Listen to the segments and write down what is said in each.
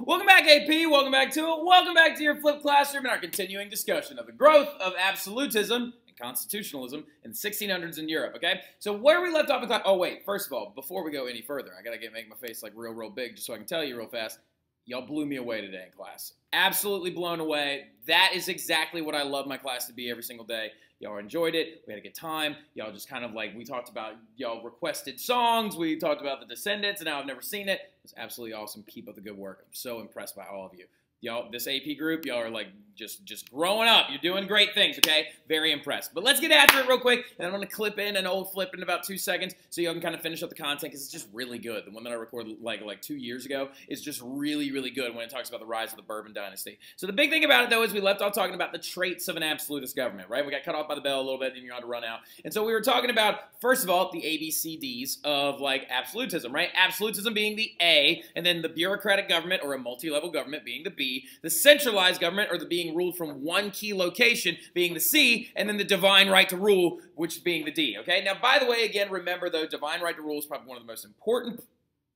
Welcome back, AP. Welcome back to it. Welcome back to your flipped classroom and our continuing discussion of the growth of absolutism and constitutionalism in the 1600s in Europe. Okay, so where we left off in class. Oh wait, first of all, before we go any further, I gotta get make my face like real, real big just so I can tell you real fast. Y'all blew me away today in class. Absolutely blown away. That is exactly what I love my class to be every single day. Y'all enjoyed it. We had a good time. Y'all just kind of like, we talked about, y'all requested songs. We talked about The Descendants, and now I've never seen it. It's absolutely awesome. Keep up the good work. I'm so impressed by all of you y'all this AP group, y'all are like just just growing up. You're doing great things, okay? Very impressed. But let's get after it real quick, and I'm gonna clip in an old flip in about two seconds so y'all can kind of finish up the content because it's just really good. The one that I recorded like like two years ago is just really really good when it talks about the rise of the Bourbon dynasty. So the big thing about it though is we left off talking about the traits of an absolutist government, right? We got cut off by the bell a little bit, and you're on to run out. And so we were talking about first of all the ABCDs of like absolutism, right? Absolutism being the A, and then the bureaucratic government or a multi-level government being the B the centralized government, or the being ruled from one key location, being the C, and then the divine right to rule, which being the D. Okay. Now, by the way, again, remember though, divine right to rule is probably one of the most important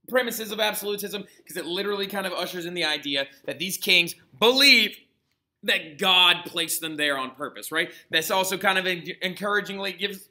premises of absolutism because it literally kind of ushers in the idea that these kings believe that God placed them there on purpose, right? That's also kind of encouragingly gives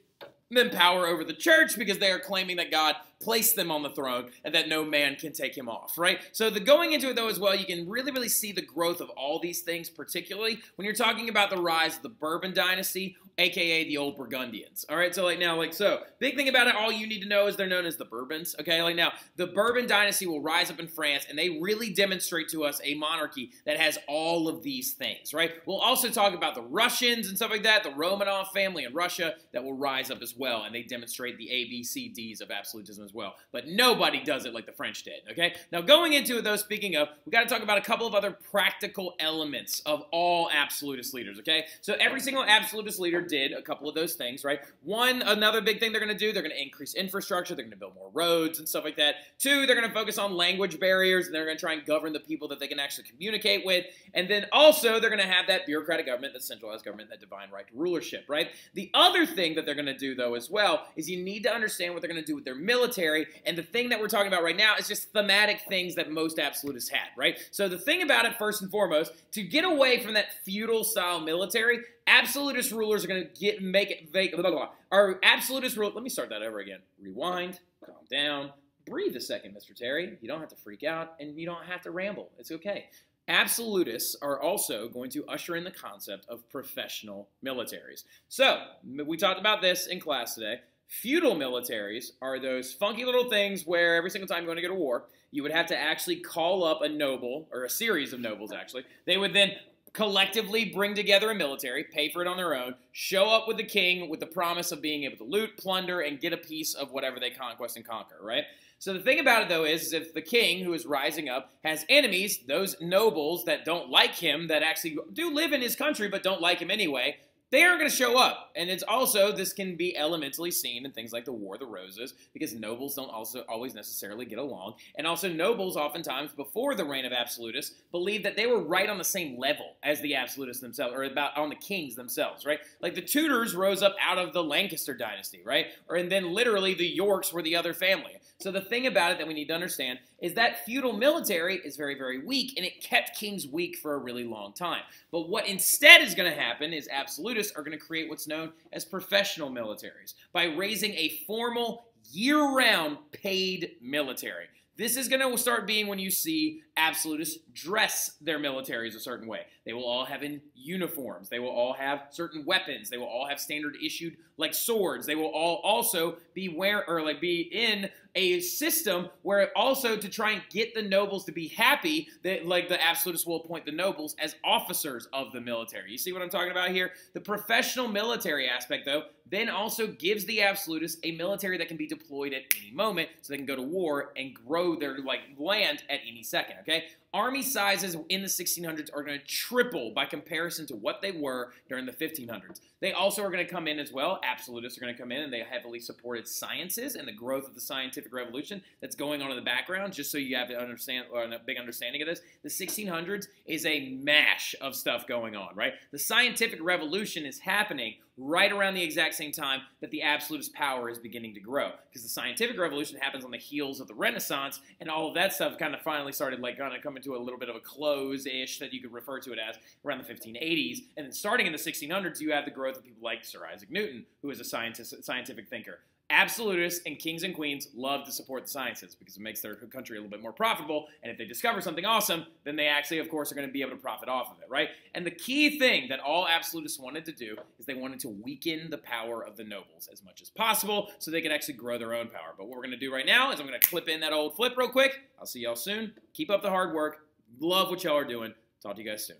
them power over the church because they are claiming that God placed them on the throne and that no man can take him off, right? So the going into it though as well, you can really, really see the growth of all these things, particularly when you're talking about the rise of the Bourbon dynasty aka the old Burgundians. All right, so like now, like so, big thing about it, all you need to know is they're known as the Bourbons. Okay, like now, the Bourbon dynasty will rise up in France, and they really demonstrate to us a monarchy that has all of these things. Right. We'll also talk about the Russians and stuff like that, the Romanov family in Russia that will rise up as well, and they demonstrate the ABCDs of absolutism as well. But nobody does it like the French did. Okay. Now going into it though, speaking of, we got to talk about a couple of other practical elements of all absolutist leaders. Okay. So every single absolutist leader did a couple of those things, right? One, another big thing they're going to do, they're going to increase infrastructure, they're going to build more roads and stuff like that. Two, they're going to focus on language barriers, and they're going to try and govern the people that they can actually communicate with. And then also, they're going to have that bureaucratic government, that centralized government, that divine right rulership, right? The other thing that they're going to do, though, as well, is you need to understand what they're going to do with their military. And the thing that we're talking about right now is just thematic things that most absolutists had, right? So the thing about it, first and foremost, to get away from that feudal style military, absolutist rulers are going to get make it vague. Blah, blah, blah. Our absolutist rule. Let me start that over again. Rewind. Calm down. Breathe a second, Mr. Terry. You don't have to freak out, and you don't have to ramble. It's okay. Absolutists are also going to usher in the concept of professional militaries. So, we talked about this in class today. Feudal militaries are those funky little things where every single time you're going to go to war, you would have to actually call up a noble, or a series of nobles actually. They would then collectively bring together a military, pay for it on their own, show up with the king with the promise of being able to loot, plunder, and get a piece of whatever they conquest and conquer, right? So the thing about it, though, is, is if the king who is rising up has enemies, those nobles that don't like him, that actually do live in his country but don't like him anyway, they aren't going to show up. And it's also, this can be elementally seen in things like the War of the Roses, because nobles don't also always necessarily get along. And also, nobles oftentimes, before the reign of absolutists, believed that they were right on the same level as the absolutists themselves, or about on the kings themselves, right? Like the Tudors rose up out of the Lancaster dynasty, right? Or and then literally the Yorks were the other family. So the thing about it that we need to understand is that feudal military is very, very weak, and it kept kings weak for a really long time. But what instead is going to happen is absolutists are going to create what's known as professional militaries by raising a formal, year-round paid military. This is going to start being when you see absolutists dress their militaries a certain way. They will all have in uniforms. They will all have certain weapons. They will all have standard issued like swords. They will all also be wear or like be in a system where also to try and get the nobles to be happy that like the absolutists will appoint the nobles as officers of the military. You see what I'm talking about here? The professional military aspect though then also gives the absolutists a military that can be deployed at any moment so they can go to war and grow their like land at any second, okay? Army sizes in the 1600s are going to triple by comparison to what they were during the 1500s. They also are going to come in as well. Absolutists are going to come in and they heavily supported sciences and the growth of the scientific revolution that's going on in the background. Just so you have to understand or a big understanding of this, the 1600s is a mash of stuff going on, right? The scientific revolution is happening right around the exact same time that the absolutist power is beginning to grow. Because the scientific revolution happens on the heels of the Renaissance, and all of that stuff kind of finally started like kind of coming to a little bit of a close-ish that you could refer to it as around the 1580s. And then starting in the 1600s, you have the growth of people like Sir Isaac Newton, who is a scientist, scientific thinker absolutists and kings and queens love to support the sciences because it makes their country a little bit more profitable. And if they discover something awesome, then they actually, of course, are going to be able to profit off of it, right? And the key thing that all absolutists wanted to do is they wanted to weaken the power of the nobles as much as possible so they could actually grow their own power. But what we're going to do right now is I'm going to clip in that old flip real quick. I'll see y'all soon. Keep up the hard work. Love what y'all are doing. Talk to you guys soon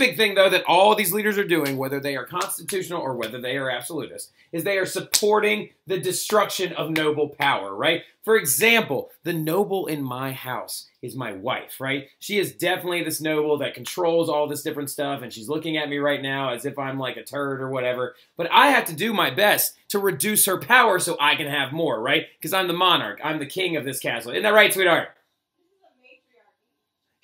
big thing, though, that all these leaders are doing, whether they are constitutional or whether they are absolutist, is they are supporting the destruction of noble power, right? For example, the noble in my house is my wife, right? She is definitely this noble that controls all this different stuff, and she's looking at me right now as if I'm like a turd or whatever. But I have to do my best to reduce her power so I can have more, right? Because I'm the monarch. I'm the king of this castle. Isn't that right, sweetheart?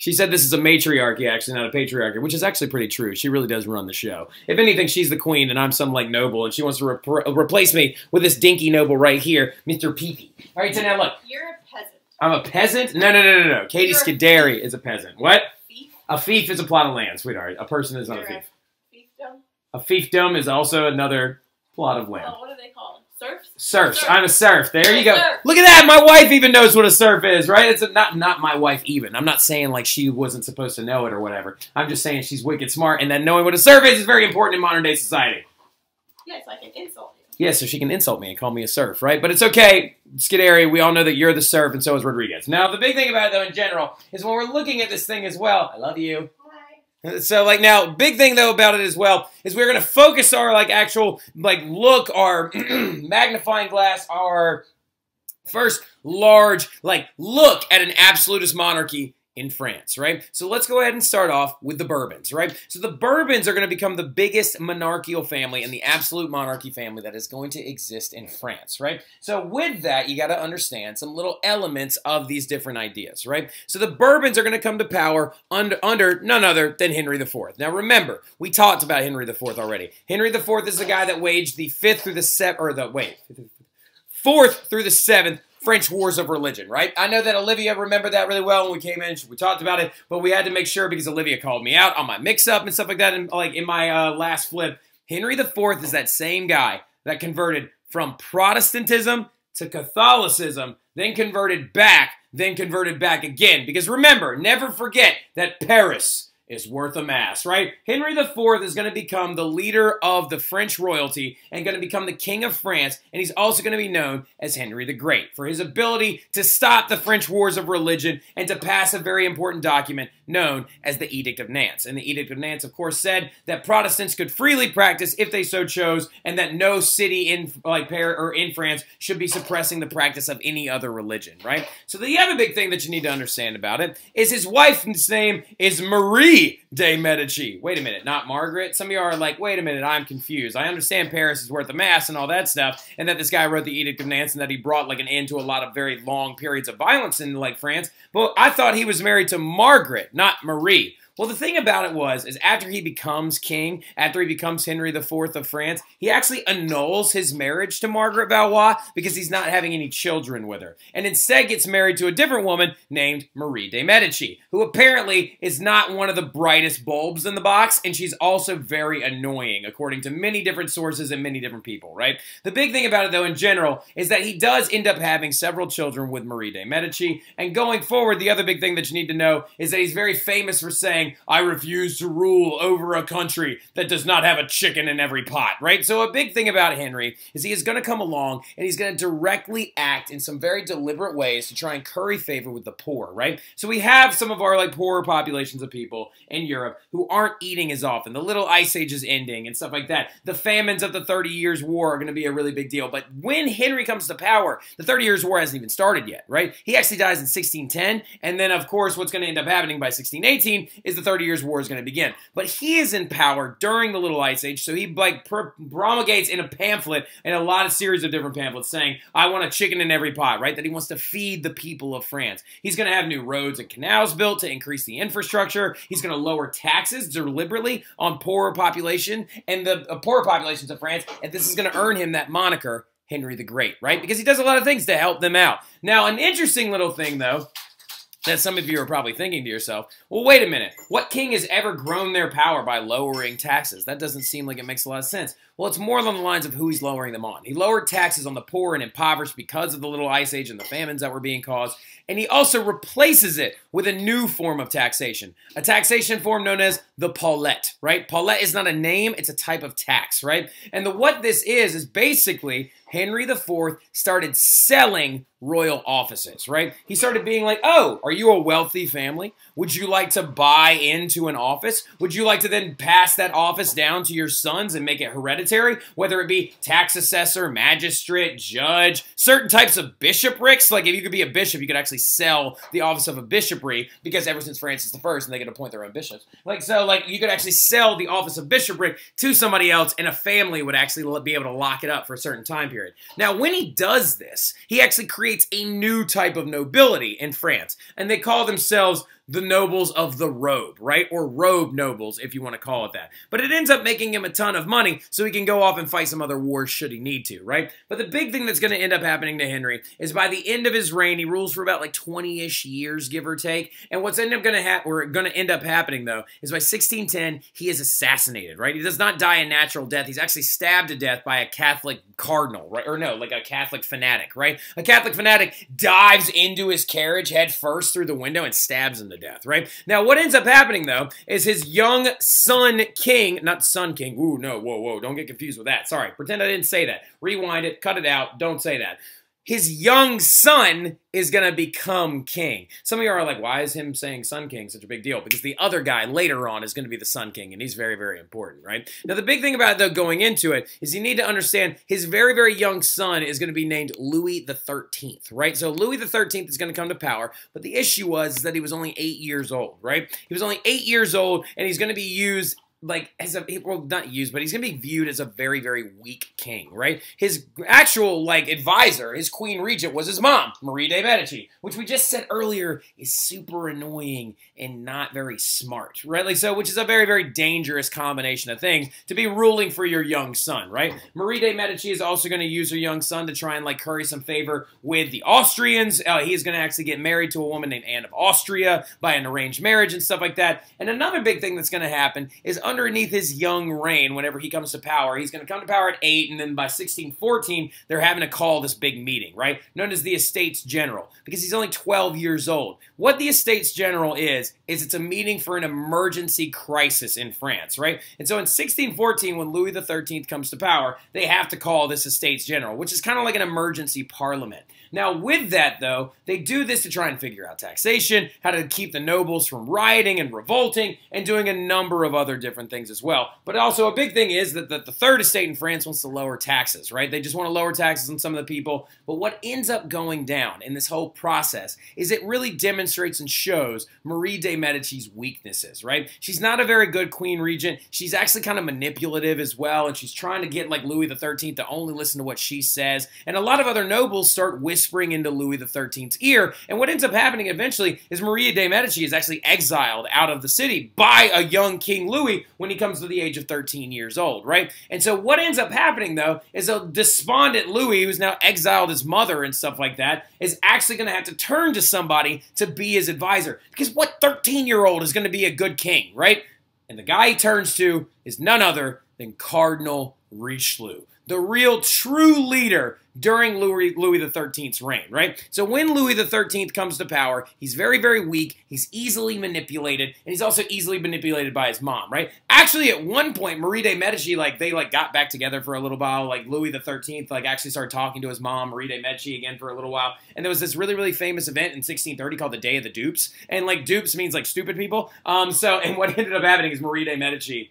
She said this is a matriarchy, actually, not a patriarchy, which is actually pretty true. She really does run the show. If anything, she's the queen, and I'm some like noble, and she wants to re replace me with this dinky noble right here, Mr. Peepee. All right, so now look. You're a peasant. I'm a peasant? No, no, no, no, no. Katie Scuderi is a peasant. What? Fief? A fief is a plot of land, sweetheart. A person is not You're a fief. A fiefdom? A fiefdom is also another plot of land. Oh, what are they called? Serfs? Serfs. Serf. I'm a surf. There you go. Serf. Look at that. My wife even knows what a surf is, right? It's a, not not my wife even. I'm not saying like she wasn't supposed to know it or whatever. I'm just saying she's wicked smart, and that knowing what a surf is is very important in modern day society. Yes, I can insult you. Yeah, so she can insult me and call me a serf, right? But it's okay, Scuderi. We all know that you're the serf, and so is Rodriguez. Now, the big thing about it, though, in general, is when we're looking at this thing as well. I love you. So like now, big thing though about it as well is we're gonna focus our like actual like look, our magnifying glass, our first large like look at an absolutist monarchy in France, right? So let's go ahead and start off with the Bourbons, right? So the Bourbons are going to become the biggest monarchical family and the absolute monarchy family that is going to exist in France, right? So with that, you got to understand some little elements of these different ideas, right? So the Bourbons are going to come to power under, under none other than Henry IV. Now remember, we talked about Henry IV already. Henry IV is the guy that waged the fifth through the seventh, or the, wait, fourth through the seventh French Wars of Religion, right? I know that Olivia remembered that really well when we came in. We talked about it, but we had to make sure because Olivia called me out on my mix-up and stuff like that. And like in my uh, last flip, Henry IV is that same guy that converted from Protestantism to Catholicism, then converted back, then converted back again. Because remember, never forget that Paris is worth a mass, right? Henry IV is going to become the leader of the French royalty and going to become the king of France, and he's also going to be known as Henry the Great for his ability to stop the French wars of religion and to pass a very important document known as the Edict of Nantes. And the Edict of Nantes, of course, said that Protestants could freely practice if they so chose, and that no city in like Paris or in France should be suppressing the practice of any other religion, right? So the other big thing that you need to understand about it is his wife's name is Marie de Medici. Wait a minute, not Margaret? Some of you are like, wait a minute, I'm confused. I understand Paris is worth a mass and all that stuff, and that this guy wrote the Edict of Nantes and that he brought like an end to a lot of very long periods of violence in like France. But I thought he was married to Margaret, not Marie. Well, the thing about it was, is after he becomes king, after he becomes Henry IV of France, he actually annuls his marriage to Margaret Valois because he's not having any children with her, and instead gets married to a different woman named Marie de Medici, who apparently is not one of the brightest bulbs in the box, and she's also very annoying, according to many different sources and many different people, right? The big thing about it, though, in general, is that he does end up having several children with Marie de Medici, and going forward, the other big thing that you need to know is that he's very famous for saying, I refuse to rule over a country that does not have a chicken in every pot, right? So a big thing about Henry is he is going to come along and he's going to directly act in some very deliberate ways to try and curry favor with the poor, right? So we have some of our like poorer populations of people in Europe who aren't eating as often. The little ice age is ending and stuff like that. The famines of the 30 Years' War are going to be a really big deal. But when Henry comes to power, the 30 Years' War hasn't even started yet, right? He actually dies in 1610. And then, of course, what's going to end up happening by 1618 is is the Thirty Years' War is going to begin. But he is in power during the Little Ice Age, so he like promulgates in a pamphlet and a lot of series of different pamphlets saying, "I want a chicken in every pot," right? That he wants to feed the people of France. He's going to have new roads and canals built to increase the infrastructure. He's going to lower taxes deliberately on poorer population and the uh, poorer populations of France, and this is going to earn him that moniker Henry the Great, right? Because he does a lot of things to help them out. Now, an interesting little thing, though, that some of you are probably thinking to yourself, well, wait a minute. What king has ever grown their power by lowering taxes? That doesn't seem like it makes a lot of sense. Well, it's more along the lines of who he's lowering them on. He lowered taxes on the poor and impoverished because of the little ice age and the famines that were being caused, and he also replaces it with a new form of taxation, a taxation form known as the paulette, right? Paulette is not a name, it's a type of tax, right? And the what this is is basically Henry IV started selling royal offices, right? He started being like, "Oh, are you a wealthy family? Would you like to buy into an office? Would you like to then pass that office down to your sons and make it hereditary? Whether it be tax assessor, magistrate, judge, certain types of bishoprics. Like if you could be a bishop, you could actually sell the office of a bishopry because ever since Francis I and they could appoint their own bishops. Like so, like you could actually sell the office of bishopric to somebody else, and a family would actually be able to lock it up for a certain time period. Now, when he does this, he actually creates a new type of nobility in France, and they call themselves the nobles of the robe, right? Or robe nobles, if you want to call it that. But it ends up making him a ton of money so he can go off and fight some other wars should he need to, right? But the big thing that's going to end up happening to Henry is by the end of his reign, he rules for about like 20-ish years, give or take. And what's end up going to happen, or going to end up happening though, is by 1610, he is assassinated, right? He does not die a natural death. He's actually stabbed to death by a Catholic cardinal, right? Or no, like a Catholic fanatic, right? A Catholic fanatic dives into his carriage head first through the window and stabs him to death, right? Now, what ends up happening, though, is his young son king, not son king, ooh, no, whoa, whoa, don't get confused with that. Sorry, pretend I didn't say that. Rewind it, cut it out, don't say that his young son is going to become king. Some of you are like, why is him saying Sun King such a big deal? Because the other guy later on is going to be the Sun King, and he's very, very important, right? Now, the big thing about, though, going into it is you need to understand his very, very young son is going to be named Louis the 13th, right? So Louis the 13th is going to come to power, but the issue was that he was only eight years old, right? He was only eight years old, and he's going to be used like as a well not used but he's gonna be viewed as a very very weak king right? His actual like advisor his queen regent was his mom marie de medici which we just said earlier is super annoying and not very smart right? Like so which is a very very dangerous combination of things to be ruling for your young son right? Marie de medici is also to use her young son to try and like curry some favor with the austrians. Uh, he's to actually get married to a woman named anne of austria by an arranged marriage and stuff like that. And another big thing that's to happen is underneath his young reign, whenever he comes to power, he's going to come to power at 8, and then by 1614, they're having to call this big meeting, right? Known as the Estates General, because he's only 12 years old. What the Estates General is, is it's a meeting for an emergency crisis in France, right? And so in 1614, when Louis XIII comes to power, they have to call this Estates General, which is kind of like an emergency parliament. Now, with that, though, they do this to try and figure out taxation, how to keep the nobles from rioting and revolting, and doing a number of other different things as well. But also, a big thing is that the, the third estate in France wants to lower taxes, right? They just want to lower taxes on some of the people. But what ends up going down in this whole process is it really demonstrates and shows Marie de Medici's weaknesses, right? She's not a very good queen regent. She's actually kind of manipulative as well, and she's trying to get like Louis XIII to only listen to what she says. And a lot of other nobles start whispering whispering into Louis XIII's ear. And what ends up happening eventually is Maria de Medici is actually exiled out of the city by a young King Louis when he comes to the age of 13 years old, right? And so what ends up happening, though, is a despondent Louis, who's now exiled his mother and stuff like that, is actually going to have to turn to somebody to be his advisor. Because what 13 year old is going to be a good king, right? And the guy he turns to is none other than Cardinal Richelieu the real true leader during Louis, Louis XIII's reign, right? So when Louis XIII comes to power, he's very, very weak. He's easily manipulated, and he's also easily manipulated by his mom, right? Actually, at one point, Marie de Medici, like, they, like, got back together for a little while. Like, Louis XIII, like, actually started talking to his mom, Marie de Medici, again for a little while. And there was this really, really famous event in 1630 called the Day of the Dupes. And, like, dupes means, like, stupid people. Um, so, and what ended up happening is Marie de Medici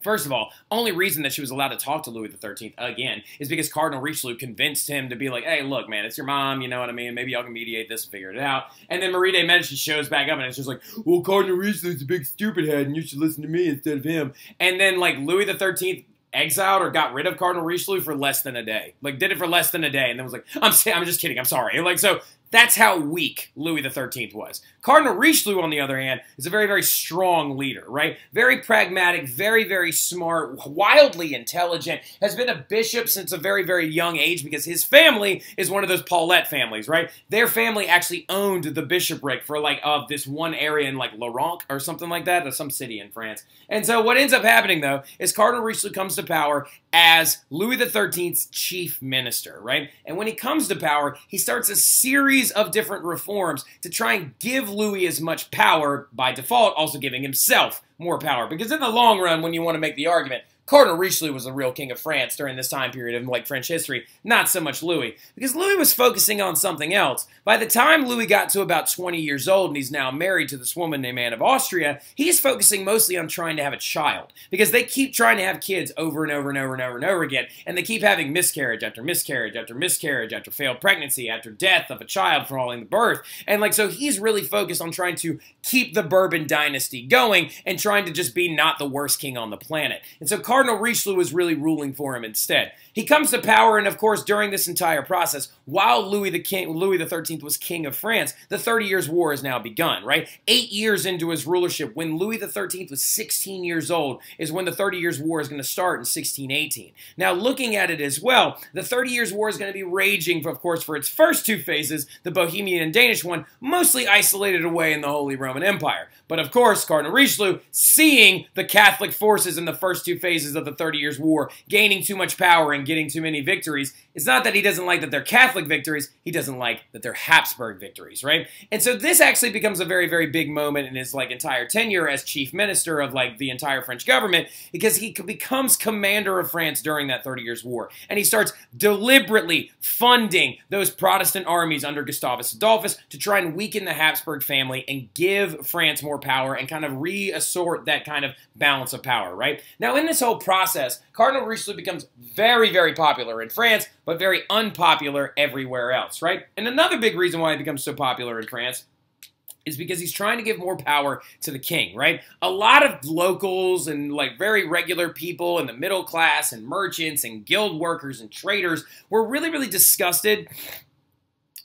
First of all, only reason that she was allowed to talk to Louis XIII again is because Cardinal Richelieu convinced him to be like, hey, look, man, it's your mom, you know what I mean? Maybe y'all can mediate this and figure it out. And then Marie de Medici shows back up and it's just like, well, Cardinal Richelieu's a big stupid head and you should listen to me instead of him. And then, like, Louis XIII exiled or got rid of Cardinal Richelieu for less than a day. Like, did it for less than a day and then was like, I'm, I'm just kidding, I'm sorry. Like, so that's how weak Louis XIII was. Cardinal Richelieu, on the other hand, is a very, very strong leader, right? Very pragmatic, very, very smart, wildly intelligent, has been a bishop since a very, very young age because his family is one of those Paulette families, right? Their family actually owned the bishopric for like of this one area in like Laurent or something like that, or some city in France. And so what ends up happening though is Cardinal Richelieu comes to power as Louis XIII's chief minister, right? And when he comes to power, he starts a series of different reforms to try and give Louis as much power, by default, also giving himself more power. Because in the long run, when you want to make the argument, Cardinal Richelieu was the real king of France during this time period of like French history, not so much Louis, because Louis was focusing on something else. By the time Louis got to about 20 years old and he's now married to this woman named Anne of Austria, he's focusing mostly on trying to have a child. Because they keep trying to have kids over and over and over and over and over again, and they keep having miscarriage after miscarriage after miscarriage after failed pregnancy after death of a child following the birth, and like so he's really focused on trying to keep the Bourbon dynasty going and trying to just be not the worst king on the planet, and so. Cardinal Richelieu is really ruling for him instead. He comes to power, and of course, during this entire process, while Louis the King, Louis XIII was king of France, the Thirty Years' War has now begun. Right, eight years into his rulership, when Louis XIII was 16 years old, is when the Thirty Years' War is going to start in 1618. Now, looking at it as well, the Thirty Years' War is going to be raging, of course, for its first two phases, the Bohemian and Danish one, mostly isolated away in the Holy Roman Empire. But of course, Cardinal Richelieu, seeing the Catholic forces in the first two phases of the Thirty Years' War gaining too much power and getting too many victories, it's not that he doesn't like that they're Catholic victories, he doesn't like that they're Habsburg victories, right? And so this actually becomes a very, very big moment in his like entire tenure as chief minister of like the entire French government because he becomes commander of France during that 30 Years' War. And he starts deliberately funding those Protestant armies under Gustavus Adolphus to try and weaken the Habsburg family and give France more power and kind of reassort that kind of balance of power, right? Now, in this whole process, Cardinal Richelieu becomes very, very popular in France, but very unpopular everywhere else, right? And another big reason why he becomes so popular in France is because he's trying to give more power to the king, right? A lot of locals and like very regular people and the middle class and merchants and guild workers and traders were really, really disgusted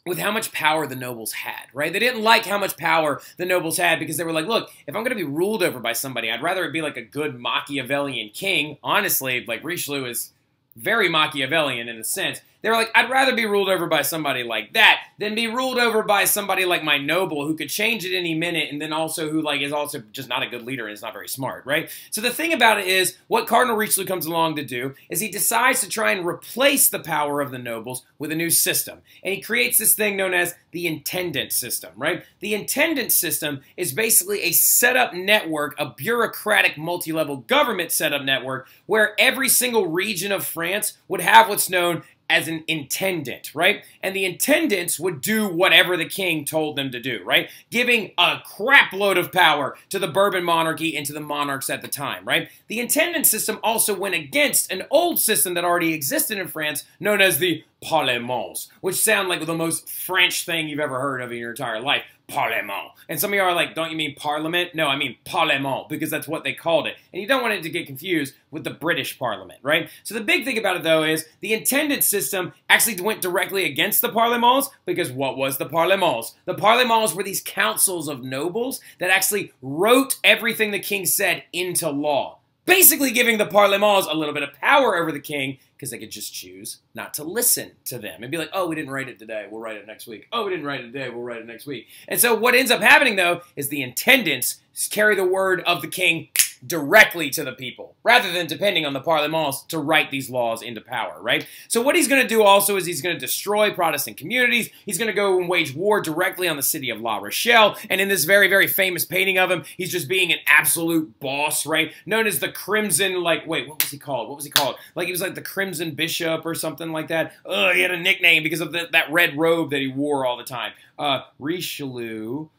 with how much power the nobles had, right? They didn't like how much power the nobles had because they were like, look, if I'm going to be ruled over by somebody, I'd rather it be like a good Machiavellian king. Honestly, like Richelieu is very Machiavellian in a sense. They were like, I'd rather be ruled over by somebody like that than be ruled over by somebody like my noble who could change at any minute and then also who like is also just not a good leader and is not very smart, right? So the thing about it is what Cardinal Richelieu comes along to do is he decides to try and replace the power of the nobles with a new system. And he creates this thing known as the intendant system, right? The intendant system is basically a setup network, a bureaucratic multi-level government setup network where every single region of France would have what's known as an intendant, right? And the intendants would do whatever the king told them to do, right? Giving a crap load of power to the Bourbon monarchy and to the monarchs at the time, right? The intendant system also went against an old system that already existed in France known as the parlements, which sound like the most French thing you've ever heard of in your entire life. Parlement. And some of you are like, don't you mean parliament? No, I mean parlement, because that's what they called it. And you don't want it to get confused with the British parliament, right? So the big thing about it, though, is the intendant system actually went directly against the parlements, because what was the parlements? The parlements were these councils of nobles that actually wrote everything the king said into law basically giving the parlements a little bit of power over the king because they could just choose not to listen to them and be like, oh, we didn't write it today, we'll write it next week. Oh, we didn't write it today, we'll write it next week. And so what ends up happening, though, is the intendants carry the word of the king directly to the people, rather than depending on the parlements to write these laws into power, right? So what he's going to do also is he's going to destroy Protestant communities. He's going to go and wage war directly on the city of La Rochelle. And in this very, very famous painting of him, he's just being an absolute boss, right? Known as the Crimson, like, wait, what was he called? What was he called? Like, he was like the Crimson Bishop or something like that. Ugh, he had a nickname because of the, that red robe that he wore all the time. Uh, Richelieu.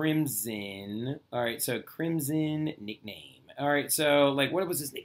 Crimson. All right, so Crimson nickname. all right, so like, what was his name?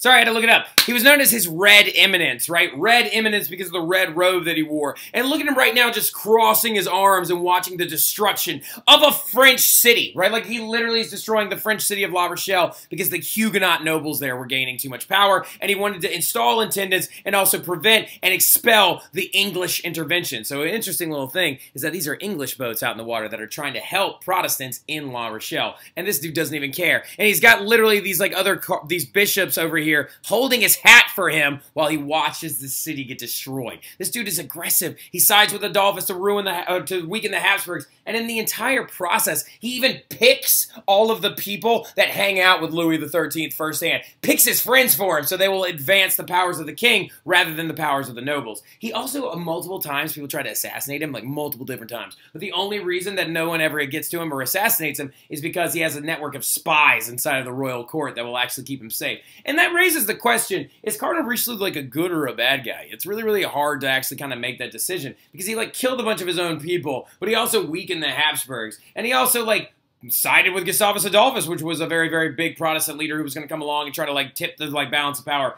Sorry, I had to look it up. He was known as his Red Eminence, right? Red Eminence because of the red robe that he wore. And look at him right now just crossing his arms and watching the destruction of a French city, right? Like he literally is destroying the French city of La Rochelle because the Huguenot nobles there were gaining too much power and he wanted to install intendants and also prevent and expel the English intervention. So an interesting little thing is that these are English boats out in the water that are trying to help Protestants in La Rochelle. And this dude doesn't even care. And he's got literally these like other, these bishops over here here holding his hat for him while he watches the city get destroyed. This dude is aggressive. He sides with the Adolphus to ruin the uh, to weaken the Habsburgs, and in the entire process, he even picks all of the people that hang out with Louis XIII firsthand. Picks his friends for him so they will advance the powers of the king rather than the powers of the nobles. He also uh, multiple times people try to assassinate him, like multiple different times. But the only reason that no one ever gets to him or assassinates him is because he has a network of spies inside of the royal court that will actually keep him safe. And that raises the question, is Cardinal Richelieu like a good or a bad guy? It's really, really hard to actually kind of make that decision because he like killed a bunch of his own people, but he also weakened the Habsburgs. And he also like sided with Gustavus Adolphus, which was a very, very big Protestant leader who was going to come along and try to like tip the like balance of power.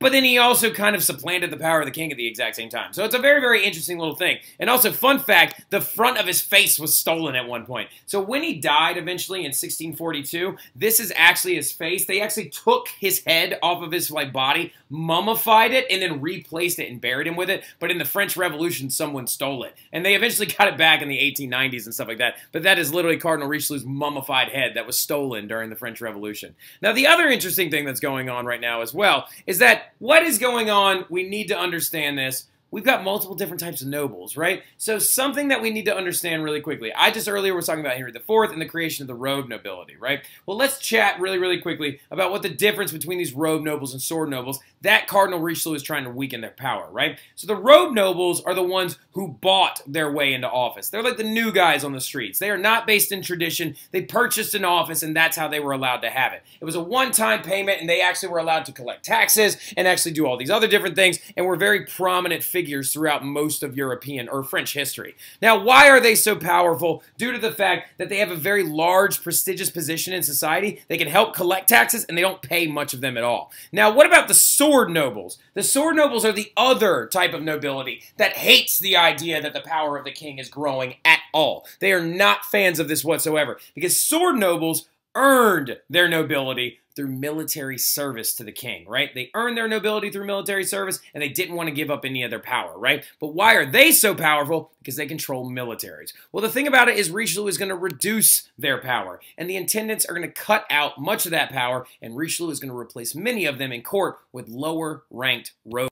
But then he also kind of supplanted the power of the king at the exact same time. So it's a very, very interesting little thing. And also, fun fact, the front of his face was stolen at one point. So when he died eventually in 1642, this is actually his face. They actually took his head off of his like body, mummified it, and then replaced it and buried him with it. But in the French Revolution, someone stole it. And they eventually got it back in the 1890s and stuff like that. But that is literally Cardinal Richelieu's mummified head that was stolen during the French Revolution. Now, the other interesting thing that's going on right now as well is that what is going on? We need to understand this we've got multiple different types of nobles, right? So something that we need to understand really quickly. I just earlier was talking about Henry IV and the creation of the robe nobility, right? Well, let's chat really, really quickly about what the difference between these robe nobles and sword nobles that Cardinal Richelieu is trying to weaken their power, right? So the robe nobles are the ones who bought their way into office. They're like the new guys on the streets. They are not based in tradition. They purchased an office, and that's how they were allowed to have it. It was a one-time payment, and they actually were allowed to collect taxes and actually do all these other different things, and were very prominent throughout most of European or French history. Now, why are they so powerful? Due to the fact that they have a very large, prestigious position in society. They can help collect taxes, and they don't pay much of them at all. Now, what about the sword nobles? The sword nobles are the other type of nobility that hates the idea that the power of the king is growing at all. They are not fans of this whatsoever because sword nobles earned their nobility through military service to the king, right? They earned their nobility through military service and they didn't want to give up any of their power, right? But why are they so powerful? Because they control militaries. Well, the thing about it is Richelieu is going to reduce their power and the intendants are going to cut out much of that power and Richelieu is going to replace many of them in court with lower ranked robe.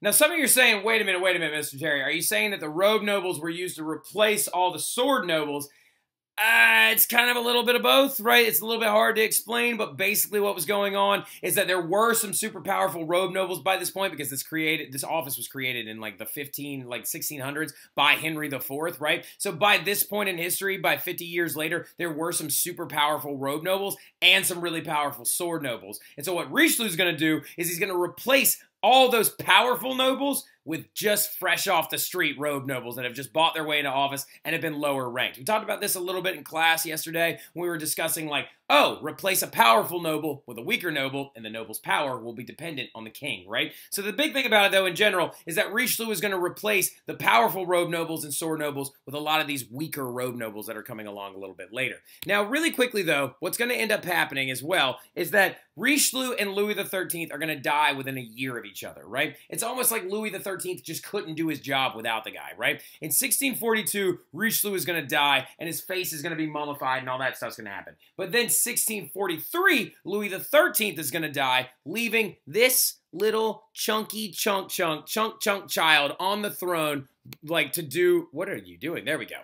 Now, some of you are saying, wait a minute, wait a minute, Mr. Terry. Are you saying that the robe nobles were used to replace all the sword nobles uh, it's kind of a little bit of both, right? It's a little bit hard to explain, but basically what was going on is that there were some super powerful robe nobles by this point because this created this office was created in like the 15 like 1600s by Henry IV, right? So by this point in history, by 50 years later, there were some super powerful robe nobles and some really powerful sword nobles. And so what Richelieu's going to do is he's going to replace all those powerful nobles with just fresh off the street robe nobles that have just bought their way into office and have been lower ranked. We talked about this a little bit in class yesterday when we were discussing like, oh, replace a powerful noble with a weaker noble and the noble's power will be dependent on the king, right? So the big thing about it though in general is that Richelieu is going to replace the powerful robe nobles and sword nobles with a lot of these weaker robe nobles that are coming along a little bit later. Now, really quickly though, what's going to end up happening as well is that Richelieu and Louis XIII are going to die within a year of each other, right? It's almost like Louis XIII 13th just couldn't do his job without the guy, right? In 1642, Richelieu is going to die, and his face is going to be mummified, and all that stuff's going to happen. But then 1643, Louis 13th is going to die, leaving this little chunky chunk chunk chunk chunk child on the throne, like to do what are you doing? There we go.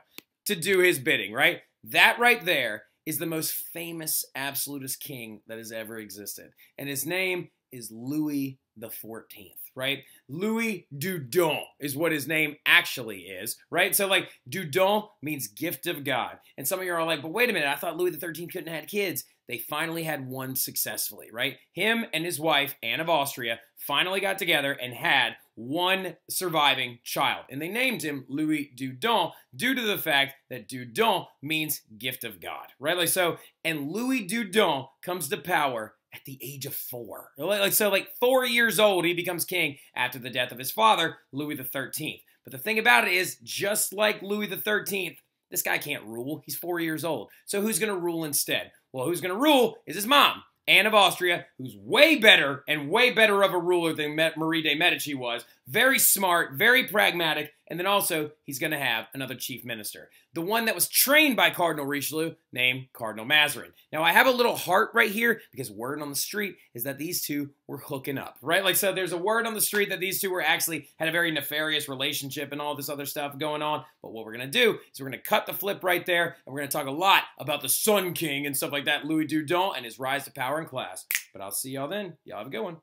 To do his bidding, right? That right there is the most famous absolutist king that has ever existed. And his name is Louis the 14th, right? Louis Dieudonné is what his name actually is, right? So like Dieudonné means gift of God. And some of you are like, but wait a minute, I thought Louis the 13th couldn't have kids. They finally had one successfully, right? Him and his wife, Anne of Austria, finally got together and had one surviving child. And they named him Louis Dieudonné due to the fact that Dieudonné means gift of God, right? Like so, and Louis Dieudonné comes to power at the age of four. Like so, like four years old, he becomes king after the death of his father, Louis XIII. But the thing about it is, just like Louis XIII, this guy can't rule. He's four years old. So who's going to rule instead? Well, who's going to rule is his mom, Anne of Austria, who's way better and way better of a ruler than Marie de Medici was. Very smart, very pragmatic, and then also he's going to have another chief minister, the one that was trained by Cardinal Richelieu, named Cardinal Mazarin. Now I have a little heart right here because word on the street is that these two were hooking up, right? Like so, there's a word on the street that these two were actually had a very nefarious relationship and all this other stuff going on. But what we're going to do is we're going to cut the flip right there, and we're going to talk a lot about the Sun King and stuff like that, Louis Dieudonné, and his rise to power and class. But I'll see y'all then. Y'all have a good one.